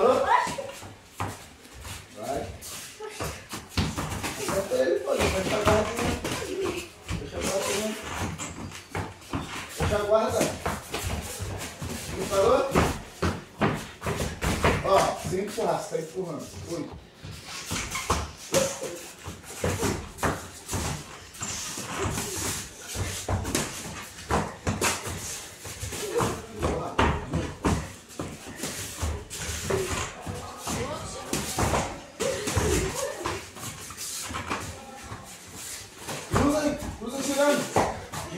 Parou? Vai. Acerta ele, pô. Fecha a guarda. Fecha a guarda. Fecha a guarda. Parou? Ó, sem empurrar, você tá empurrando. Fui.